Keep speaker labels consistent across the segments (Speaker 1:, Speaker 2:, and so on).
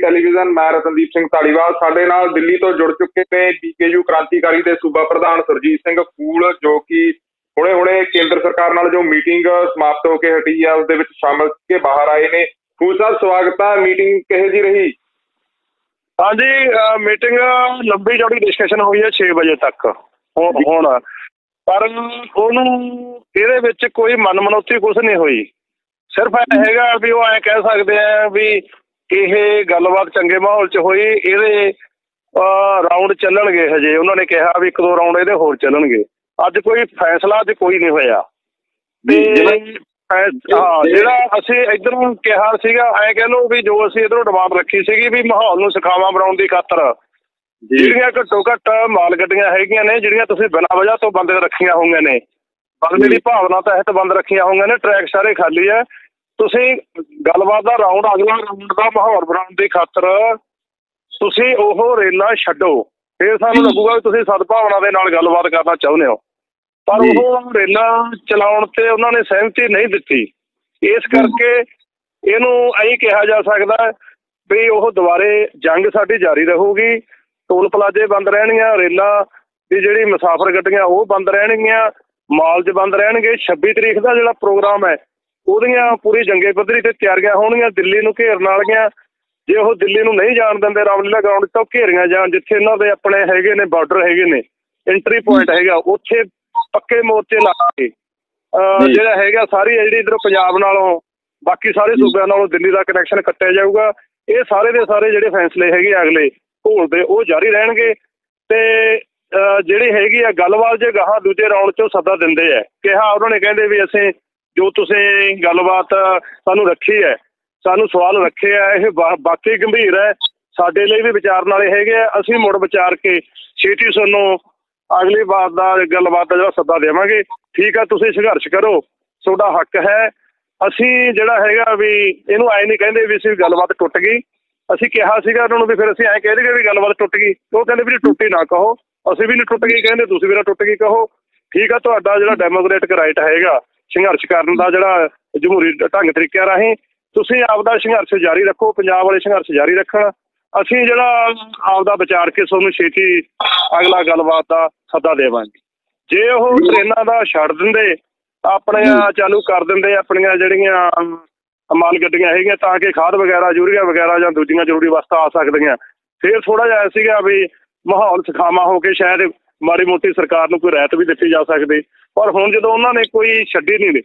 Speaker 1: Television, ਮੈਂ ਰਤਨਦੀਪ ਸਿੰਘ ਢਾਲੀਵਾਲ ਸਾਡੇ ਨਾਲ ਦਿੱਲੀ ਤੋਂ ਜੁੜ ਚੁੱਕੇ ਨੇ ਬੀਕੇਯੂ ਕ੍ਰਾਂਤੀਕਾਰੀ ਦੇ ਸੂਬਾ ਪ੍ਰਧਾਨ ਸਰਜੀਤ ਸਿੰਘ ਫੂਲ ਜੋ ਕਿ ਹੁਣੇ-ਹੁਣੇ ਕੇਂਦਰ ਸਰਕਾਰ ਨਾਲ ਜੋ ਮੀਟਿੰਗ ਸਮਾਪਤ ਹੋ ਕੇ ਹਟੀ ਆ ਉਸ ਦੇ ਵਿੱਚ ਸ਼ਾਮਲ ਕੇ ਬਾਹਰ ਆਏ ਨੇ। ਫੂਲ ਸਾਹਿਬ, ਸਵਾਗਤ ਹੈ ਮੀਟਿੰਗ ਕਿਹੋ ਜੀ ਰਹੀ?
Speaker 2: ਹਾਂਜੀ ਮੀਟਿੰਗ ਲੰਬੀ ਚੌੜੀ ਡਿਸਕਸ਼ਨ ਹੋਈ ਹੈ 6 ਵਜੇ ਤੱਕ ਹੁਣ ਹੁਣ। ਪਰ ਉਹਨੂੰ, ਇਹਦੇ ਵਿੱਚ ਕੋਈ ਮਨਮਨੋਤੀ ਕੁਝ ਨਹੀਂ ਹੋਈ। ਸਿਰਫ ਇਹ ਹੈਗਾ ਵੀ ਉਹ ਐ ਕਹਿ ਸਕਦੇ ਆ ਵੀ ਇਹ ਗੱਲਬਾਤ ਚੰਗੇ ਮਾਹੌਲ 'ਚ ਹੋਈ ਇਹਦੇ ਰਾਉਂਡ ਚੱਲਣਗੇ ਹਜੇ। ਉਹਨਾਂ ਨੇ ਕਿਹਾ ਵੀ ਇੱਕ ਦੋ ਰਾਉਂਡ ਇਹਦੇ ਹੋਰ ਚੱਲਣਗੇ। ਅੱਜ ਕੋਈ ਫੈਸਲਾ ਅੱਜ ਕੋਈ ਨਹੀਂ ਹੋਇਆ। ਤੇ ਜਿਹੜਾ ਅਸੀਂ ਇਧਰੋਂ ਕਿਹਾ ਸੀਗਾ ਐ ਕਹਿ ਲਓ ਵੀ ਜੋ ਅਸੀਂ ਇਧਰੋਂ ਡਿਮਾਂਡ ਰੱਖੀ ਸੀਗੀ ਵੀ ਮਾਹੌਲ ਨੂੰ ਸੁਖਾਵਾਂ ਬਣਾਉਣ ਦੀ ਖਾਤਰ। ਜਿਹੜੀਆਂ ਘੱਟੋ ਘੱਟ ਮਾਲ ਗੱਡੀਆਂ ਹੈਗੀਆਂ ਨੇ ਜਿਹੜੀਆਂ ਤੁਸੀਂ ਬਿਨਾਂ ਵਜ੍ਹਾ ਤੋਂ ਬੰਦ ਰੱਖੀਆਂ ਹੋਈਆਂ ਨੇ। ਬੰਦੇ ਦੀ ਭਾਵਨਾ ਤਹਿਤ ਬੰਦ ਰੱਖੀਆਂ ਹੋਈਆਂ ਨੇ ਟਰੈਕ ਸਾਰੇ ਖਾਲੀ ਆ। ਤੁਸੀਂ ਗੱਲਬਾਤ ਦਾ ਰਾਉਂਡ ਅਗਲਾ ਰਾਉਂਡ ਦਾ ਮਾਹੌਲ ਬਣਾਉਣ ਦੀ ਖਾਤਰ ਤੁਸੀਂ ਉਹ ਰੇਲਾਂ ਛੱਡੋ। ਫਿਰ ਸਾਨੂੰ ਲੱਗੂਗਾ ਵੀ ਤੁਸੀਂ ਸਦਭਾਵਨਾ ਦੇ ਨਾਲ ਗੱਲਬਾਤ ਕਰਨਾ ਚਾਹੁੰਦੇ ਹੋ। ਪਰ ਉਹ ਰੇਲਾਂ ਚਲਾਉਣ ਤੇ ਉਹਨਾਂ ਨੇ ਸਹਿਮਤੀ ਨਹੀਂ ਦਿੱਤੀ। ਇਸ ਕਰਕੇ ਇਹਨੂੰ ਐਂ ਕਿਹਾ ਜਾ ਸਕਦਾ ਵੀ ਉਹ ਦੁਬਾਰੇ ਜੰਗ ਸਾਡੀ ਜਾਰੀ ਰਹੂਗੀ। ਟੋਲ ਪਲਾਜ਼ੇ ਬੰਦ ਰਹਿਣਗੀਆਂ ਰੇਲਾਂ ਦੀ ਜਿਹੜੀ ਮੁਸਾਫਰ ਗੱਡੀਆਂ ਉਹ ਬੰਦ ਰਹਿਣਗੀਆਂ ਮਾਲਜ ਬੰਦ ਰਹਿਣਗੇ। 26 ਤਰੀਕ ਦਾ ਜਿਹੜਾ ਪ੍ਰੋਗਰਾਮ ਹੈ ਉਹਦੀਆਂ ਪੂਰੀ ਜੰਗੇ ਪੱਧਰੀ ਤੇ ਤਿਆਰੀਆਂ ਹੋਣਗੀਆਂ ਦਿੱਲੀ ਨੂੰ ਘੇਰਨ ਵਾਲੀਆਂ ਜੇ ਉਹ ਦਿੱਲੀ ਨੂੰ ਨਹੀਂ ਜਾਣ ਦਿੰਦੇ ਰਾਮਲੀਲਾ ਗਰਾਊਂਡ ਤੋਂ ਘੇਰੀਆਂ ਜਾਣ ਜਿੱਥੇ ਇਹਨਾਂ ਦੇ ਆਪਣੇ ਹੈਗੇ ਨੇ ਬਾਰਡਰ ਹੈਗੇ ਨੇ ਐਂਟਰੀ ਪੁਆਇੰਟ ਹੈਗਾ ਉੱਥੇ ਪੱਕੇ ਮੋਰਚੇ ਲਾ ਕੇ ਜਿਹੜਾ ਹੈਗਾ ਸਾਰੀ ਜਿਹੜੀ ਇਧਰੋਂ ਪੰਜਾਬ ਨਾਲੋਂ ਬਾਕੀ ਸਾਰੇ ਸੂਬਿਆਂ ਨਾਲੋਂ ਦਿੱਲੀ ਦਾ ਕਨੈਕਸ਼ਨ ਕੱਟਿਆ ਜਾਊਗਾ। ਇਹ ਸਾਰੇ ਦੇ ਸਾਰੇ ਜਿਹੜੇ ਫੈਸਲੇ ਹੈਗੇ ਅਗਲੇ ਘੋਲ ਦੇ ਉਹ ਜਾਰੀ ਰਹਿਣਗੇ। ਤੇ ਜਿਹੜੀ ਹੈਗੀ ਆ ਗੱਲਬਾਤ ਜੇ ਗਾਹਾਂ ਦੂਜੇ ਰਾਉਂਡ 'ਚੋਂ ਸੱਦਾ ਦਿੰਦੇ ਆ ਕਿਹਾ ਉਹਨਾਂ ਨੇ ਕਹਿੰਦੇ ਵੀ ਅਸੀਂ ਜੋ ਤੁਸੀਂ ਗੱਲਬਾਤ ਸਾਨੂੰ ਰੱਖੀ ਹੈ, ਸਾਨੂੰ ਸਵਾਲ ਰੱਖੇ ਆ ਇਹ ਬਾਕੀ ਗੰਭੀਰ ਹੈ। ਸਾਡੇ ਲਈ ਵੀ ਵਿਚਾਰਨ ਵਾਲੇ ਹੈਗੇ ਆ। ਅਸੀਂ ਮੁੜ ਵਿਚਾਰ ਕੇ ਛੇਤੀ ਸਾਨੂੰ ਅਗਲੀ ਵਾਰ ਦਾ ਗੱਲਬਾਤ ਦਾ ਜਿਹੜਾ ਸੱਦਾ ਦੇਵਾਂਗੇ। ਠੀਕ ਆ, ਤੁਸੀਂ ਸੰਘਰਸ਼ ਕਰੋ। ਤੁਹਾਡਾ ਹੱਕ ਹੈ। ਅਸੀਂ ਜਿਹੜਾ ਹੈਗਾ ਵੀ ਇਹਨੂੰ ਐ ਨਹੀਂ ਕਹਿੰਦੇ ਵੀ ਅਸੀਂ ਗੱਲਬਾਤ ਟੁੱਟ ਗਈ। ਅਸੀਂ ਕਿਹਾ ਸੀਗਾ ਉਹਨਾਂ ਨੂੰ ਵੀ ਫਿਰ ਅਸੀਂ ਐ ਕਹਿ ਦੇਗੇ ਵੀ ਗੱਲਬਾਤ ਟੁੱਟ ਗਈ। ਉਹ ਕਹਿੰਦੇ ਵੀ ਟੁੱਟੀ ਨਾ ਕਹੋ। ਅਸੀਂ ਵੀ ਨਹੀਂ ਟੁੱਟ ਗਈ, ਕਹਿੰਦੇ ਤੁਸੀਂ ਵੀ ਨਾ ਟੁੱਟ ਗਈ ਕਹੋ। ਠੀਕ ਆ, ਤੁਹਾਡਾ ਜਿਹੜਾ ਡੈਮੋਕ੍ਰੈਟਿਕ ਰਾਈਟ ਹੈਗਾ। ਸੰਘਰਸ਼ ਕਰਨ ਦਾ ਜਿਹੜਾ ਜਮਹੂਰੀ ਢੰਗ ਤਰੀਕਿਆਂ ਰਾਹੀਂ ਤੁਸੀਂ ਆਪਦਾ ਸੰਘਰਸ਼ ਜਾਰੀ ਰੱਖੋ ਪੰਜਾਬ ਵਾਲੇ ਸੰਘਰਸ਼ ਜਾਰੀ ਰੱਖਣ। ਅਸੀਂ ਜਿਹੜਾ ਆਪਦਾ ਵਿਚਾਰ ਕੇ ਤੁਹਾਨੂੰ ਛੇਤੀ ਅਗਲਾ ਗੱਲਬਾਤ ਦਾ ਸੱਦਾ ਦੇਵਾਂਗੇ। ਜੇ ਉਹ ਟ੍ਰੇਨਾਂ ਦਾ ਛੱਡ ਦਿੰਦੇ ਆਪਣੀਆਂ ਚਾਲੂ ਕਰ ਦਿੰਦੇ ਆਪਣੀਆਂ ਜਿਹੜੀਆਂ ਮਾਲ ਗੱਡੀਆਂ ਹੈਗੀਆਂ ਤਾਂ ਕਿ ਖਾਦ ਵਗੈਰਾ ਯੂਰੀਆ ਵਗੈਰਾ ਜਾਂ ਦੂਜੀਆਂ ਜ਼ਰੂਰੀ ਵਸਤਾਂ ਆ ਸਕਦੀਆਂ। ਫਿਰ ਥੋੜਾ ਜਿਹਾ ਸੀਗਾ ਵੀ ਮਾਹੌਲ ਸਖਾਮਾ ਹੋ ਕੇ ਸ਼ਾਇਦ ਮਾੜੀ ਮੋਟੀ ਸਰਕਾਰ ਨੂੰ ਕੋਈ ਰਾਇਤ ਵੀ ਦਿੱਤੀ ਜਾ ਸਕਦੀ। ਪਰ ਹੁਣ ਜਦੋਂ ਉਹਨਾਂ ਨੇ ਕੋਈ ਛੱਡੀ ਨਹੀਂ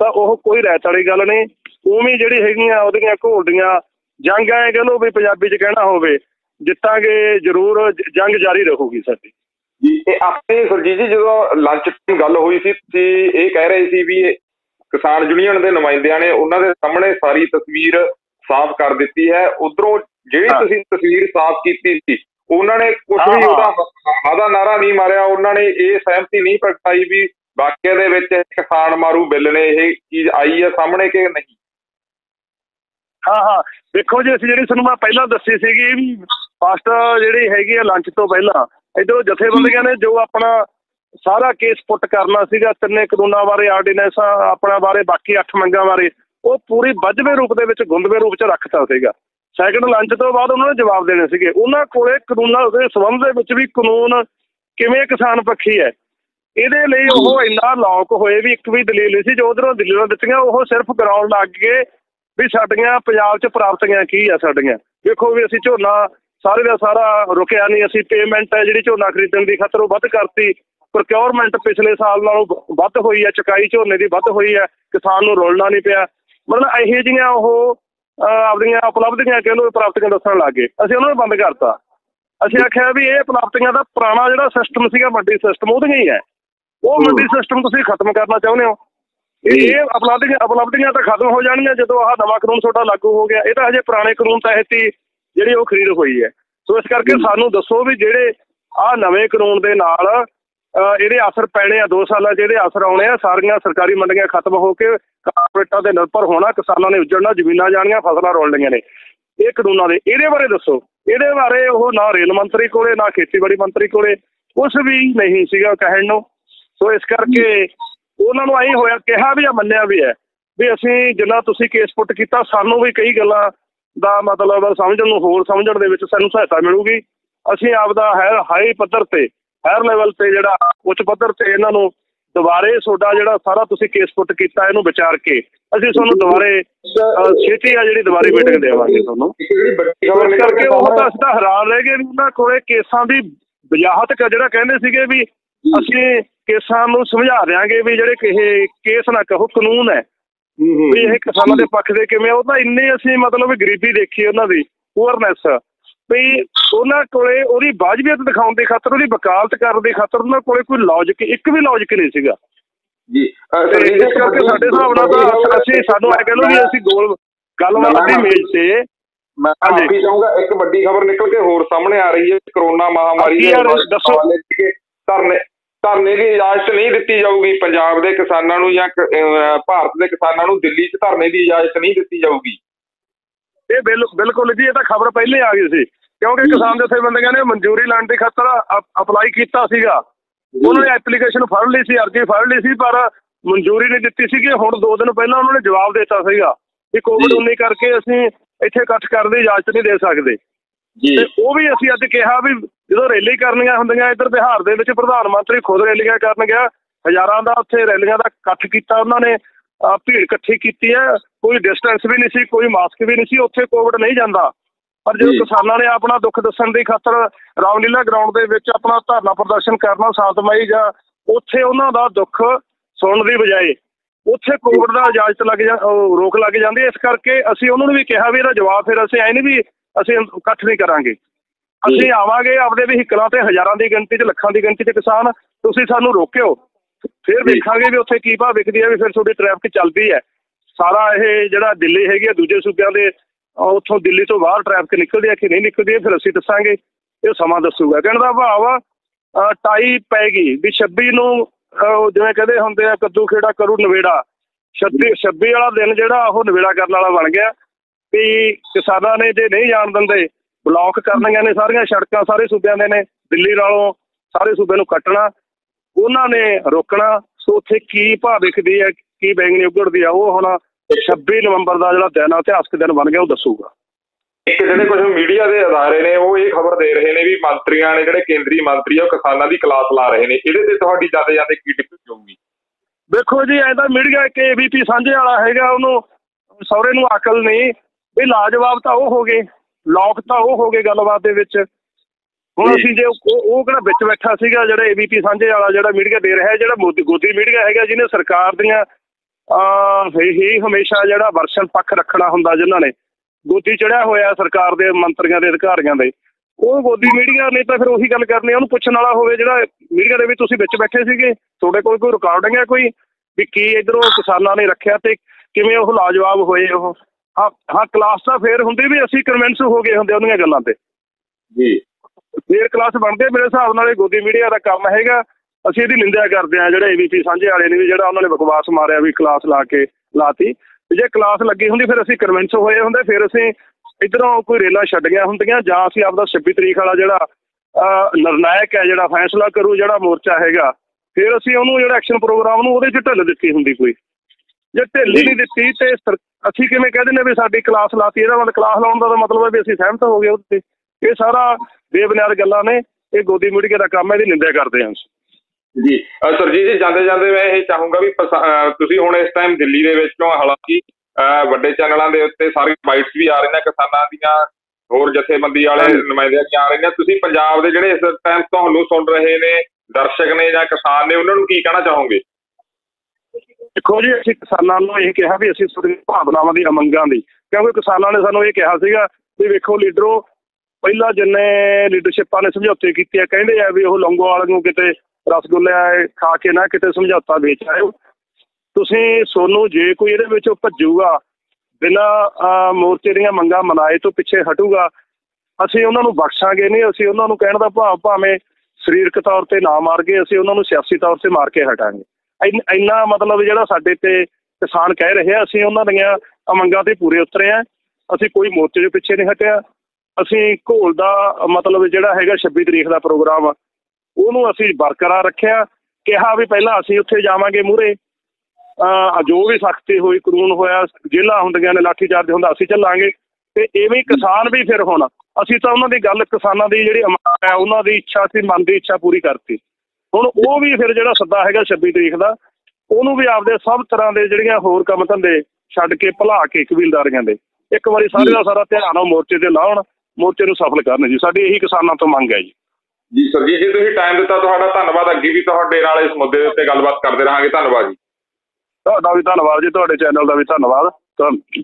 Speaker 2: ਤਾਂ ਉਹ ਕੋਈ ਰਾਇਤ ਵਾਲੀ ਗੱਲ ਨਹੀਂ ਉਵੇਂ ਜਿਹੜੀ ਹੈਗੀਆਂ ਉਹਦੀਆਂ ਘੋਲਦੀਆਂ ਜੰਗ ਐ ਕਹਿੰਦੇ ਵੀ ਪੰਜਾਬੀ 'ਚ ਕਹਿਣਾ ਹੋਵੇ ਜਿੱਤਾਂਗੇ ਜ਼ਰੂਰ ਜੰਗ ਜਾਰੀ ਰਹੂਗੀ ਸਾਡੀ
Speaker 1: ਜੀ ਇਹ ਆਪਣੇ ਸੁਰਜੀਤ ਜੀ ਜਦੋਂ ਲੰਚ ਦੀ ਗੱਲ ਹੋਈ ਸੀ ਤੁਸੀਂ ਇਹ ਕਹਿ ਰਹੇ ਸੀ ਵੀ ਕਿਸਾਨ ਯੂਨੀਅਨ ਦੇ ਨੁਮਾਇੰਦਿਆਂ ਨੇ ਉਹਨਾਂ ਦੇ ਸਾਹਮਣੇ ਸਾਰੀ ਤਸਵੀਰ ਸਾਫ਼ ਕਰ ਦਿੱਤੀ ਹੈ ਉਧਰੋਂ ਜਿਹੜੀ ਤੁਸੀਂ ਤਸਵੀਰ ਸਾਫ਼ ਕੀਤੀ ਸੀ ਉਹਨਾਂ ਨੇ ਕੁਝ ਵੀ ਉਹਦਾ ਆਦਾ ਨਾਰਾ ਨਹੀਂ ਮਾਰਿਆ ਉਹਨਾਂ ਨੇ ਇਹ ਸਹਿਮਤੀ ਨਹੀਂ ਪ੍ਰਗਟਾਈ ਵੀ ਵਾਕਿਆ ਦੇ ਵਿੱਚ ਕਿਸਾਨ ਮਾਰੂ ਬਿੱਲ ਨੇ ਇਹ ਚੀਜ਼ ਆਈ ਹੈ ਸਾਹਮਣੇ ਕਿ ਨਹੀਂ?
Speaker 2: ਹਾਂ ਹਾਂ। ਦੇਖੋ ਜੀ, ਅਸੀਂ ਜਿਹੜੀ ਤੁਹਾਨੂੰ ਮੈਂ ਪਹਿਲਾਂ ਦੱਸੀ ਸੀਗੀ ਵੀ ਫਸਟ ਜਿਹੜੀ ਹੈਗੀ ਆ ਲੰਚ ਤੋਂ ਪਹਿਲਾਂ ਇਧਰੋਂ ਜਥੇਬੰਦੀਆਂ ਨੇ ਜੋ ਆਪਣਾ ਸਾਰਾ ਕੇਸ ਪੁੱਟ ਕਰਨਾ ਸੀਗਾ, ਤਿੰਨੇ ਕਾਨੂੰਨਾਂ ਬਾਰੇ ਆਰਡੀਨੈਂਸ ਆਪਣਾ ਬਾਰੇ, ਬਾਕੀ ਅੱਠ ਮੰਗਾਂ ਬਾਰੇ, ਉਹ ਪੂਰੀ ਵੱਜਵੇਂ ਰੂਪ ਦੇ ਵਿੱਚ, ਗੁੰਦਵੇਂ ਰੂਪ 'ਚ ਰੱਖਤਾ ਸੀਗਾ। ਸੈਕੰਡ ਲੰਚ ਤੋਂ ਬਾਅਦ ਉਹਨਾਂ ਨੇ ਜਵਾਬ ਦੇਣੇ ਸੀਗੇ। ਉਹਨਾਂ ਕੋਲੇ ਕਾਨੂੰਨਾਂ ਦੇ ਸਬੰਧ ਦੇ ਵਿੱਚ ਵੀ ਕਾਨੂੰਨ ਕਿਵੇਂ ਕਿਸਾਨ ਪੱਖੀ ਹੈ? ਇਹਦੇ ਲਈ ਉਹ ਇੰਨਾ ਲੌਕ ਹੋਏ ਵੀ ਇੱਕ ਵੀ ਦਲੀਲ ਨਹੀਂ ਸੀ ਜੋ ਉਧਰੋਂ ਦਿੱਲੀੋਂ ਦਿੱਤੀਆਂ ਉਹ ਸਿਰਫ ਗਰਾਊਂਡ ਲੱਗ ਕੇ ਵੀ ਸਾਡੀਆਂ ਪੰਜਾਬ 'ਚ ਪ੍ਰਾਪਤੀਆਂ ਕੀ ਆ ਸਾਡੀਆਂ। ਦੇਖੋ ਵੀ ਅਸੀਂ ਝੋਨਾ ਸਾਰੇ ਦਾ ਸਾਰਾ ਰੁਕਿਆ ਨਹੀਂ ਅਸੀਂ ਪੇਮੈਂਟ ਹੈ ਜਿਹੜੀ ਝੋਨਾ ਖਰੀਦਣ ਦੀ ਖਾਤਰ ਉਹ ਵੱਧ ਕਰਤੀ। ਪ੍ਰੋਕਿਉਰਮੈਂਟ ਪਿਛਲੇ ਸਾਲ ਨਾਲੋਂ ਵੱਧ ਹੋਈ ਹੈ ਚਕਾਈ ਝੋਨੇ ਦੀ ਵੱਧ ਹੋਈ ਹੈ ਕਿਸਾਨ ਨੂੰ ਰੋਲਣਾ ਨਹੀਂ ਪਿਆ। ਮਤਲਬ ਇਹੋ ਜਿਹੀਆਂ ਉਹ ਆਪਣੀਆਂ ਉਪਲਬਧੀਆਂ ਕਹਿ ਲੋ ਪ੍ਰਾਪਤੀਆਂ ਦੱਸਣ ਲੱਗੇ ਅਸੀਂ ਉਹਨਾਂ ਨੂੰ ਬੰਦ ਕਰਤਾ। ਅਸੀਂ ਆਖਿਆ ਵੀ ਇਹ ਉਪਲਬਧੀਆਂ ਦਾ ਪੁਰਾਣਾ ਜਿਹੜਾ ਸਿਸਟਮ ਸੀਗਾ ਮੰਡੀ ਸਿਸਟਮ ਉਹਦੀਆਂ ਹੀ ਹੈ। ਉਹ ਮੰਡੀ ਸਿਸਟਮ ਤੁਸੀਂ ਖਤਮ ਕਰਨਾ ਚਾਹੁੰਦੇ ਹੋ। ਇਹ ਉਪਲਬਧੀਆਂ ਉਪਲਬਧੀਆਂ ਤਾਂ ਖਤਮ ਹੋ ਜਾਣਗੀਆਂ ਜਦੋਂ ਆਹ ਨਵਾਂ ਕਾਨੂੰਨ ਤੁਹਾਡਾ ਲਾਗੂ ਹੋ ਗਿਆ। ਇਹ ਤਾਂ ਹਜੇ ਪੁਰਾਣੇ ਕਾਨੂੰਨ ਤਹਿਤ ਹੀ ਜਿਹੜੀ ਉਹ ਖਰੀਦ ਹੋਈ ਹੈ। ਸੋ ਇਸ ਕਰਕੇ ਸਾਨੂੰ ਦੱਸੋ ਵੀ ਜਿਹੜੇ ਆਹ ਨਵੇਂ ਕਾਨੂੰਨ ਦੇ ਨਾਲ ਇਹਦੇ ਅਸਰ ਪੈਣੇ ਆ 2 ਸਾਲਾਂ ਇਹਦੇ ਅਸਰ ਆਉਣੇ ਆ ਸਾਰੀਆਂ ਸਰਕਾਰੀ ਮੰਡੀਆਂ ਖਤਮ ਹੋ ਕੇ ਕਾਰਪੋਰੇਟਾਂ ਦੇ ਨਿਰਭਰ ਹੋਣਾ ਕਿਸਾਨਾਂ ਨੇ ਉੱਜੜਨਾ ਜ਼ਮੀਨਾਂ ਜਾਣੀਆਂ ਫਸਲਾਂ ਰੋਲਣੀਆਂ ਨੇ। ਇਹ ਕਾਨੂੰਨਾਂ ਦੇ ਇਹਦੇ ਬਾਰੇ ਦੱਸੋ। ਇਹਦੇ ਬਾਰੇ ਉਹ ਨਾ ਰੇਲ ਮੰਤਰੀ ਕੋਲੇ ਨਾ ਖੇਤੀਬਾੜੀ ਮੰਤਰੀ ਕੋਲੇ ਕੁਝ ਵੀ ਨਹੀਂ ਸੀਗਾ ਕਹਿਣ ਨੂੰ। ਸੋ ਇਸ ਕਰਕੇ ਉਹਨਾਂ ਨੂੰ ਐਂ ਹੋਇਆ ਕਿਹਾ ਵੀ ਆ ਮੰਨਿਆ ਵੀ ਹੈ ਵੀ ਅਸੀਂ ਜਿੰਨਾ ਤੁਸੀਂ ਕੇਸ ਪੁੱਟ ਕੀਤਾ ਸਾਨੂੰ ਵੀ ਕਈ ਗੱਲਾਂ ਦਾ ਮਤਲਬ ਸਮਝਣ ਨੂੰ ਹੋਰ ਸਮਝਣ ਦੇ ਵਿੱਚ ਸਾਨੂੰ ਸਹਾਇਤਾ ਮਿਲੂਗੀ। ਅਸੀਂ ਆਪਦਾ ਹਾਇਰ ਹਾਈ ਪੱਧਰ ਤੇ ਹਾਇਰ ਲੈਵਲ ਤੇ ਜਿਹੜਾ ਉੱਚ ਪੱਧਰ ਤੇ ਇਹਨਾਂ ਨੂੰ ਦੁਬਾਰੇ ਤੁਹਾਡਾ ਜਿਹੜਾ ਸਾਰਾ ਤੁਸੀਂ ਕੇਸ ਪੁੱਟ ਕੀਤਾ ਇਹਨੂੰ ਵਿਚਾਰ ਕੇ ਅਸੀਂ ਤੁਹਾਨੂੰ ਦੁਬਾਰੇ ਅਹ, ਛੇਤੀ ਆ ਜਿਹੜੀ ਦੁਬਾਰੇ ਮੀਟਿੰਗ ਦੇਵਾਂਗੇ ਤੁਹਾਨੂੰ। ਇਸ ਕਰਕੇ ਉਹ ਤਾਂ ਸਿੱਧਾ ਹੈਰਾਨ ਰਹਿ ਗਏ ਵੀ ਉਹਨਾਂ ਕੋਲੇ ਕੇਸਾਂ ਦੀ ਵਜਾਹਤ ਜਿਹੜਾ ਕਹਿੰਦੇ ਸੀਗੇ ਵੀ ਅਸੀਂ ਕੇਸਾਂ ਨੂੰ ਸਮਝਾ ਦਿਆਂਗੇ ਵੀ ਜਿਹੜੇ ਕਿ ਇਹ ਕੇਸ ਨਾ ਕਹੋ ਕਾਨੂੰਨ ਹੈ ਵੀ ਇਹ ਕਿਸਾਨਾਂ ਦੇ ਪੱਖ ਦੇ ਕਿਵੇਂ ਉਹ ਤਾਂ ਇੰਨੇ ਅਸੀਂ ਮਤਲਬ ਵੀ ਗਰੀਬੀ ਦੇਖੀ ਉਹਨਾਂ ਦੀ ਪੂਅਰਨੈਸ ਵੀ ਉਹਨਾਂ ਕੋਲੇ ਉਹਦੀ ਵਾਜਬੀਅਤ ਦਿਖਾਉਣ ਦੇ ਖਾਤਰ ਉਹਦੀ ਵਕਾਲਤ ਕਰਨ ਦੇ ਖਾਤਰ ਉਹਨਾਂ ਕੋਲੇ ਕੋਈ ਲੌਜੀਕ ਇੱਕ ਵੀ ਲੌਜਿਕ ਨਹੀਂ ਸੀਗਾ
Speaker 1: ਜੀ
Speaker 2: ਇਸ ਕਰਕੇ ਸਾਡੇ ਹਿਸਾਬ ਨਾਲ ਤਾਂ ਅਸੀਂ ਸਾਨੂੰ ਐ ਕਹਿੰਦੇ ਵੀ ਅਸੀਂ ਗੋਲ ਗੱਲਬਾਤ ਦੀ ਮੇਜ਼ ਤੇ
Speaker 1: ਮੈਂ। ਮਾਫੀ ਚਾਹੂੰਗਾ ਇੱਕ ਵੱਡੀ ਖਬਰ ਨਿਕਲ ਕੇ ਹੋਰ ਸਾਹਮਣੇ ਆ ਰਹੀ ਹੈ ਕਰੋਨਾ ਮਹਾਮਾਰੀ
Speaker 2: ਦੱਸੋ।
Speaker 1: ਤੇ ਧਰਨੇ ਧਰਨੇ ਦੀ ਇਜਾਜ਼ਤ ਨਹੀਂ ਦਿੱਤੀ ਜਾਊਗੀ। ਪੰਜਾਬ ਦੇ ਕਿਸਾਨਾਂ ਨੂੰ ਜਾਂ ਭਾਰਤ ਦੇ ਕਿਸਾਨਾਂ ਨੂੰ ਦਿੱਲੀ 'ਚ ਧਰਨੇ ਦੀ ਇਜਾਜ਼ਤ ਨਹੀਂ ਦਿੱਤੀ ਜਾਊਗੀ।
Speaker 2: ਇਹ ਬਿਲ- ਬਿਲਕੁਲ ਜੀ ਇਹ ਤਾਂ ਖਬਰ ਪਹਿਲੇ ਆ ਗਈ ਸੀ। ਕਿਉਂਕਿ ਕਿਸਾਨ ਜਥੇਬੰਦੀਆਂ ਨੇ ਮਨਜ਼ੂਰੀ ਲੈਣ ਦੀ ਖਾਤਰ ਅਪਲਾਈ ਕੀਤਾ ਸੀਗਾ। ਉਹਨਾਂ ਨੇ ਐਪਲੀਕੇਸ਼ਨ ਫੜ ਲਈ ਸੀ ਅਰਜ਼ੀ ਫੜ ਲਈ ਸੀ ਪਰ ਮਨਜ਼ੂਰੀ ਨਹੀਂ ਦਿੱਤੀ ਸੀ ਕਿ ਹੁਣ 2 ਦਿਨ ਪਹਿਲਾਂ ਉਹਨਾਂ ਨੇ ਜਵਾਬ ਦਿੱਤਾ ਸੀਗਾ ਕਿ ਕੋਵਿਡ 19 ਕਰਕੇ ਅਸੀਂ ਇੱਥੇ ਇਕੱਠ ਕਰਨ ਦੀ ਇਜਾਜ਼ਤ ਨਹੀਂ ਦੇ ਸਕਦੇ।
Speaker 1: ਜੀ।
Speaker 2: ਤੇ ਉਹ ਵੀ ਅਸੀਂ ਅੱਜ ਕਿਹਾ ਵੀ ਜਦੋਂ ਰੈਲੀ ਕਰਨੀਆਂ ਹੁੰਦੀਆਂ ਇੱਧਰ ਬਿਹਾਰ ਦੇ ਵਿੱਚ ਪ੍ਰਧਾਨ ਮੰਤਰੀ ਖੁਦ ਰੈਲੀਆਂ ਕਰਨ ਗਿਆ ਹਜ਼ਾਰਾਂ ਦਾ ਉੱਥੇ ਰੈਲੀਆਂ ਦਾ ਇਕੱਠ ਕੀਤਾ ਉਹਨਾਂ ਨੇ ਭੀੜ ਇਕੱਠੀ ਕੀਤੀ ਹੈ ਕੋਈ ਡਿਸਟੈਂਸ ਵੀ ਨਹੀਂ ਸੀ ਕੋਈ ਮਾਸਕ ਵੀ ਨਹੀਂ ਸੀ ਉੱਥੇ ਕੋਵਿਡ ਨਹੀਂ ਜਾਂਦਾ ਪਰ ਜਦੋਂ। ਕਿਸਾਨਾਂ ਨੇ ਆਪਣਾ ਦੁੱਖ ਦੱਸਣ ਦੀ ਖਾਤਰ ਰਾਮਲੀਲਾ ਗਰਾਊਂਡ ਦੇ ਵਿੱਚ ਆਪਣਾ ਧਰਨਾ ਪ੍ਰਦਰਸ਼ਨ ਕਰਨਾ ਸ਼ਾਂਤਮਈ ਜਾਂ ਉੱਥੇ ਉਹਨਾਂ ਦਾ ਦੁੱਖ ਸੁਣਨ ਦੀ ਬਜਾਏ ਉੱਥੇ ਕੋਵਿਡ ਦਾ ਇਜਾਜ਼ਤ ਲੱਗ ਜਾ ਰੋਕ ਲੱਗ ਜਾਂਦੀ। ਇਸ ਕਰਕੇ ਅਸੀਂ ਉਹਨਾਂ ਨੂੰ ਵੀ ਕਿਹਾ ਵੀ ਇਹਦਾ ਜਵਾਬ ਫਿਰ ਅਸੀਂ ਐ ਨਹੀਂ ਵੀ ਅਸੀਂ ਇਕੱਠ ਨਹੀਂ ਕਰਾਂਗੇ ਅਸੀਂ ਆਵਾਂਗੇ ਆਪਦੇ ਵਹੀਕਲਾਂ ਤੇ ਹਜ਼ਾਰਾਂ ਦੀ ਗਿਣਤੀ 'ਚ ਲੱਖਾਂ ਦੀ ਗਿਣਤੀ 'ਚ ਕਿਸਾਨ ਤੁਸੀਂ ਸਾਨੂੰ ਰੋਕਿਓ। ਫਿਰ
Speaker 1: ਜੀ।
Speaker 2: ਦੇਖਾਂਗੇ ਵੀ ਉੱਥੇ ਕੀ ਭਾਅ ਵਿਕਦੀ ਹੈ ਵੀ ਫਿਰ ਤੁਹਾਡੀ ਟ੍ਰੈਫਿਕ ਚੱਲਦੀ ਹੈ। ਸਾਰਾ ਇਹ ਜਿਹੜਾ ਦਿੱਲੀ ਹੈਗੀ ਆ ਦੂਜੇ ਸੂਬਿਆਂ ਦੇ ਉੱਥੋਂ ਦਿੱਲੀ ਤੋਂ ਬਾਹਰ ਟ੍ਰੈਫਿਕ ਨਿਕਲਦੀ ਹੈ ਕਿ ਨਹੀਂ ਨਿਕਲਦੀ ਫਿਰ ਅਸੀਂ ਦੱਸਾਂਗੇ। ਇਹ ਸਮਾਂ ਦੱਸੂਗਾ। ਕਹਿਣ ਦਾ ਭਾਵ ਆ ਟਾਈ ਪੈਗੀ ਵੀ 26 ਨੂੰ ਜਿਵੇਂ ਕਹਿੰਦੇ ਹੁੰਦੇ ਆ ਕੱਦੂ ਖੇੜਾ ਕਰੂ ਨਵੇੜਾ। 26 26 ਵਾਲਾ ਦਿਨ ਜਿਹੜਾ ਉਹ ਨਵੇੜਾ ਕਰਨ ਵਾਲਾ ਬਣ ਗਿਆ। ਵੀ ਕਿਸਾਨਾਂ ਨੇ ਜੇ ਨਹੀਂ ਜਾਣ ਦਿੰਦੇ ਬਲੌਕ ਕਰਨੀਆਂ ਨੇ ਸਾਰੀਆਂ ਸੜਕਾਂ ਸਾਰੇ ਸੂਬਿਆਂ ਦੇ ਨੇ ਦਿੱਲੀ ਨਾਲੋਂ ਸਾਰੇ ਸੂਬੇ ਨੂੰ ਕੱਟਣਾ ਉਹਨਾਂ ਨੇ ਰੋਕਣਾ। ਸੋ ਉੱਥੇ ਕੀ ਭਾਅ ਵਿਕਦੀ ਹੈ ਕੀ ਬੈਂਗਣੀ ਉਗੜਦੀ ਆ ਉਹ ਹੁਣ 26 ਨਵੰਬਰ ਦਾ ਜਿਹੜਾ ਦਿਨ ਆ ਇਤਿਹਾਸਕ ਦਿਨ ਬਣ ਗਿਆ ਉਹ ਦੱਸੂਗਾ।
Speaker 1: ਇੱਕ ਜਿਹੜੇ ਕੁਝ ਮੀਡੀਆ ਦੇ ਅਦਾਰੇ ਨੇ ਉਹ ਇਹ ਖਬਰ ਦੇ ਰਹੇ ਨੇ ਵੀ ਮੰਤਰੀਆਂ ਨੇ ਜਿਹੜੇ ਕੇਂਦਰੀ ਮੰਤਰੀ ਆ ਉਹ ਕਿਸਾਨਾਂ ਦੀ ਕਲਾਸ ਲਾ ਰਹੇ ਨੇ। ਇਹਦੇ ਤੇ ਤੁਹਾਡੀ ਜਾਂਦੇ ਜਾਂਦੇ ਕੀ ਟਿੱਪਣੀ ਹੋਊਗੀ?
Speaker 2: ਦੇਖੋ ਜੀ ਐ ਤਾਂ ਮੀਡੀਆ ਕਿ ਏਬੀਪੀ ਸਾਂਝੇ ਵਾਲਾ ਹੈਗਾ ਉਹਨੂੰ ਸਹੁਰੇ ਨੂੰ ਅਕਲ ਨਹੀਂ ਵੀ ਲਾਜਵਾਬ ਤਾਂ ਉਹ ਹੋ ਗਏ। ਲੋਕ ਤਾਂ ਉਹ ਹੋ ਗਏ ਗੱਲਬਾਤ ਦੇ ਵਿੱਚ। ਹੁਣ। ਅਸੀਂ ਜੇ ਉਹ ਕਿਹੜਾ ਵਿੱਚ ਬੈਠਾ ਸੀਗਾ ਜਿਹੜਾ ਏਬੀਪੀ ਸਾਂਝੇ ਵਾਲਾ ਜਿਹੜਾ ਮੀਡੀਆ ਦੇ ਰਿਹਾ ਜਿਹੜਾ ਮੋਦੀ ਗੋਦੀ ਮੀਡੀਆ ਹੈਗਾ ਜਿਹਨੇ ਸਰਕਾਰ ਦੀਆਂ ਆਹ ਹੀ ਹਮੇਸ਼ਾ ਜਿਹੜਾ ਵਰਸ਼ਨ ਪੱਖ ਰੱਖਣਾ ਹੁੰਦਾ ਜਿਨ੍ਹਾਂ ਨੇ ਗੋਦੀ ਚੜਿਆ ਹੋਇਆ ਸਰਕਾਰ ਦੇ ਮੰਤਰੀਆਂ ਦੇ ਅਧਿਕਾਰੀਆਂ ਦੇ। ਉਹ ਗੋਦੀ ਮੀਡੀਆ ਨੇ ਤਾਂ ਫਿਰ ਉਹੀ ਗੱਲ ਕਰਨੀ ਆ, ਉਹਨੂੰ ਪੁੱਛਣ ਵਾਲਾ ਹੋਵੇ ਜਿਹੜਾ ਮੀਡੀਆ ਦੇ ਵਿੱਚ ਤੁਸੀਂ ਵਿੱਚ ਬੈਠੇ ਸੀਗੇ ਤੁਹਾਡੇ ਕੋਲ ਕੋਈ ਰਿਕਾਰਡਿੰਗ ਹੈ ਕੋਈ? ਵੀ ਕੀ ਇਧਰੋਂ ਕਿਸਾਨਾਂ ਨੇ ਰੱਖਿਆ ਤੇ ਕਿਵੇਂ ਉਹ ਲਾਜਵਾਬ ਹੋਏ ਉਹ? ਹਾਂ ਹਾਂ ਕਲਾਸ ਤਾਂ ਫੇਰ ਹੁੰਦੀ ਵੀ ਅਸੀਂ ਕਨਵਿੰਸ ਹੋ ਗਏ ਹੁੰਦੇ ਉਹਦੀਆਂ ਗੱਲਾਂ ਤੇ।
Speaker 1: ਜੀ।
Speaker 2: ਫੇਰ ਕਲਾਸ ਬਣਦੇ ਮੇਰੇ ਹਿਸਾਬ ਨਾਲ ਇਹ ਗੋਦੀ ਮੀਡੀਆ ਦਾ ਕੰਮ ਹੈਗਾ। ਅਸੀਂ ਇਹਦੀ ਨਿੰਦਿਆ ਕਰਦੇ ਆ ਜਿਹੜੇ ਏਬੀਪੀ ਸਾਂਝੇ ਵਾਲੇ ਨੇ ਵੀ ਜਿਹੜਾ ਉਹਨਾਂ ਨੇ ਬਕਵਾਸ ਮਾਰਿਆ ਵੀ ਕਲਾਸ ਲਾ ਕੇ ਲਾਤੀ। ਜੇ ਕਲਾਸ ਲੱਗੀ ਹੁੰਦੀ ਫਿਰ ਅਸੀਂ ਕਨਵਿੰਸ ਹੋਏ ਹੁੰਦੇ ਫਿਰ ਅਸੀਂ ਇਧਰੋਂ ਕੋਈ ਰੇਲਾਂ ਛੱਡ ਗਿਆ ਹੁੰਦੀਆਂ ਜਾਂ ਅਸੀਂ ਆਪਦਾ 26 ਤਰੀਕ ਵਾਲਾ ਜਿਹੜਾ ਨਿਰਣਾਇਕ ਹੈ ਜਿਹੜਾ ਫੈਸਲਾ ਕਰੂ ਜਿਹੜਾ ਮੋਰਚਾ ਹੈਗਾ ਫਿਰ ਅਸੀਂ ਉਹਨੂੰ ਜਿਹੜਾ ਐਕਸ਼ਨ ਪ੍ਰੋਗਰਾਮ ਨੂੰ ਉਹਦੇ 'ਚ ਢਿੱਲ ਦਿੱਤੀ ਹੁੰਦੀ ਕੋਈ। ਜੇ ਢਿੱਲ ਨਹੀਂ ਦਿੱਤੀ ਤੇ ਅਸੀਂ ਕਿਵੇਂ ਕਹਿ ਦਿੰਦੇ ਵੀ ਸਾਡੀ ਕਲਾਸ ਲਾਤੀ ਇਹਦਾ ਮਤਲਬ ਕਲਾਸ ਲਾਉਣ ਦਾ ਤਾਂ ਮਤਲਬ ਹੈ ਵੀ ਅਸੀਂ ਸਹਿਮਤ ਹੋ ਗਏ ਉਹਦੇ ਤੇ। ਇਹ ਸਾਰਾ ਬੇਬੁਨਿਆਦ ਗੱਲਾਂ ਨੇ ਇਹ ਗੋਦੀ ਮੀਡੀਆ ਦਾ ਕੰਮ ਹੈ ਇਹਦੀ ਨਿੰਦਿਆ ਕਰਦੇ ਹਾਂ
Speaker 1: ਜੀ। ਸਰਜੀਤ ਜੀ ਜਾਂਦੇ ਜਾਂਦੇ ਮੈਂ ਇਹ ਚਾਹੂੰਗਾ ਵੀ ਤੁਸੀਂ ਹੁਣ ਇਸ ਟਾਈਮ ਦਿੱਲੀ ਦੇ ਵਿੱਚੋਂ ਹਾਲਾਂਕਿ ਵੱਡੇ ਚੈਨਲਾਂ ਦੇ ਉੱਤੇ ਸਾਰੀ ਬਾਈਟਸ ਵੀ ਆ ਰਹੀਆਂ ਕਿਸਾਨਾਂ ਦੀਆਂ ਹੋਰ ਜਥੇਬੰਦੀ ਵਾਲੇ। ਨੁਮਾਇੰਦਿਆਂ ਦੀਆਂ ਆ ਰਹੀਆਂ। ਤੁਸੀਂ ਪੰਜਾਬ ਦੇ ਜਿਹੜੇ ਇਸ ਟਾਈਮ ਤੁਹਾਨੂੰ ਸੁਣ ਰਹੇ ਨੇ ਦਰਸ਼ਕ ਨੇ ਜਾਂ ਕਿਸਾਨ ਨੇ ਉਹਨਾਂ ਨੂੰ ਕੀ ਕਹਿਣਾ ਚਾਹੋਗੇ?
Speaker 2: ਦੇਖੋ ਜੀ, ਅਸੀਂ ਕਿਸਾਨਾਂ ਨੂੰ ਇਹ ਕਿਹਾ ਵੀ ਅਸੀਂ ਤੁਹਾਡੀਆਂ ਭਾਵਨਾਵਾਂ ਦੀ ਮੰਗਾਂ ਦੀ, ਕਿਉਂਕਿ ਕਿਸਾਨਾਂ ਨੇ ਸਾਨੂੰ ਇਹ ਕਿਹਾ ਸੀਗਾ ਵੀ ਵੇਖੋ ਲੀਡਰੋ, ਪਹਿਲਾਂ ਜਿੰਨੇ ਲੀਡਰਸ਼ਿਪਾਂ ਨੇ ਸਮਝੌਤੇ ਕੀਤੇ ਆ, ਕਹਿੰਦੇ ਆ ਵੀ ਉਹ ਲੰਗੋਵਾਲ ਨੂੰ ਕਿਤੇ ਰਸਗੁੱਲੇ ਖਾ ਕੇ ਨਾ ਕਿਤੇ ਸਮਝੌਤਾ ਵੇਚ ਆਇਓ ਤੁਸੀਂ ਸੋਨੂੰ, ਜੇ ਕੋਈ ਇਹਦੇ ਵਿੱਚੋਂ ਭੱਜੂਗਾ, ਬਿਨਾਂ ਮੋਰਚੇ ਦੀਆਂ ਮੰਗਾਂ ਮਨਾਏ ਤੋਂ ਪਿੱਛੇ ਹਟੂਗਾ, ਅਸੀਂ ਉਹਨਾਂ ਨੂੰ ਬਖਸ਼ਾਂਗੇ ਨਹੀਂ, ਅਸੀਂ ਉਹਨਾਂ ਨੂੰ ਕਹਿਣ ਦਾ ਭਾਵ ਭਾਵੇਂ ਸਰੀਰਕ ਤੌਰ ਤੇ ਨਾ ਮਾਰ ਕੇ ਅਸੀਂ ਉਹਨਾਂ ਨੂੰ ਸਿਆਸੀ ਤੌਰ ਤੇ ਮਾਰ ਕੇ ਹਟਾਂਗੇ। ਇੰਨ- ਇੰਨਾ ਮਤਲਬ ਜਿਹੜਾ ਸਾਡੇ ਤੇ ਕਿਸਾਨ ਕਹਿ ਰਹੇ ਆ ਅਸੀਂ ਉਹਨਾਂ ਦੀਆਂ ਮੰਗਾਂ ਤੇ ਪੂਰੇ ਉਤਰੇ ਆ। ਅਸੀਂ ਕੋਈ ਮੋਰਚੇ ਦੇ ਪਿੱਛੇ ਨਹੀਂ ਹਟਿਆ। ਅਸੀਂ ਘੋਲ ਦਾ ਮਤਲਬ ਜਿਹੜਾ ਹੈਗਾ 26 ਤਰੀਕ ਦਾ ਪ੍ਰੋਗਰਾਮ ਆ, ਉਹਨੂੰ ਅਸੀਂ ਬਰਕਰਾਰ ਰੱਖਿਆ। ਕਿਹਾ ਵੀ ਪਹਿਲਾਂ ਅਸੀਂ ਉੱਥੇ ਜਾਵਾਂਗੇ ਮੂਰੇ ਜੋ ਵੀ ਸਖਤੀ ਹੋਈ ਕਾਨੂੰਨ ਹੋਇਆ ਜੇਲਾਂ ਹੁੰਦੀਆਂ ਨੇ ਲਾਠੀ ਚਾਰਜ ਹੁੰਦਾ ਅਸੀਂ ਚੱਲਾਂਗੇ। ਤੇ ਐਵੇਂ ਹੀ ਕਿਸਾਨ ਵੀ ਫਿਰ ਹੁਣ ਅਸੀਂ ਤਾਂ ਉਹਨਾਂ ਦੀ ਗੱਲ ਕਿਸਾਨਾਂ ਦੀ ਜਿਹੜੀ ਅਮਾਨ ਹੈ ਉਹਨਾਂ ਦੀ ਇੱਛਾ ਸੀ ਮਨ ਦੀ ਇੱਛਾ ਪੂਰੀ ਕਰਤੀ। ਹੁਣ ਉਹ ਵੀ ਫਿਰ ਜਿਹੜਾ ਸੱਦਾ ਹੈਗਾ 26 ਤਰੀਕ ਦਾ ਉਹਨੂੰ ਵੀ ਆਪਦੇ ਸਭ ਤਰ੍ਹਾਂ ਦੇ ਜਿਹੜੀਆਂ ਹੋਰ ਕੰਮ ਧੰਦੇ ਛੱਡ ਕੇ ਭੁਲਾ ਕੇ ਕਬੀਲਦਾਰੀਆਂ ਦੇ। ਇੱਕ ਵਾਰੀ ਸਾਰੇ ਦਾ ਸਾਰਾ ਧਿਆਨ ਉਹ ਮੋਰਚੇ ਤੇ ਲਾਉਣ ਮੋਰਚੇ ਨੂੰ ਸਫਲ ਕਰਨ ਜੀ। ਸਾਡੀ ਇਹੀ ਕਿਸਾਨਾਂ ਤੋਂ ਮੰਗ ਹੈ ਜੀ।
Speaker 1: ਜੀ ਸਰਜੀਤ ਜੀ ਤੁਸੀਂ ਟਾਈਮ ਦਿੱਤਾ ਤੁਹਾਡਾ ਧੰਨਵਾਦ। ਅੱਗੇ ਵੀ ਤੁਹਾਡੇ ਨਾਲ ਇਸ ਮੁੱਦੇ ਦੇ ਉੱਤੇ ਗੱਲਬਾਤ ਕਰਦੇ ਰਹਾਂਗੇ। ਧੰਨਵਾਦ ਜੀ।
Speaker 2: ਤੁਹਾਡਾ ਵੀ ਧੰਨਵਾਦ ਜੀ ਤੁਹਾਡੇ ਚੈਨਲ ਦਾ ਵੀ ਧੰਨਵਾਦ। ਧੰਨ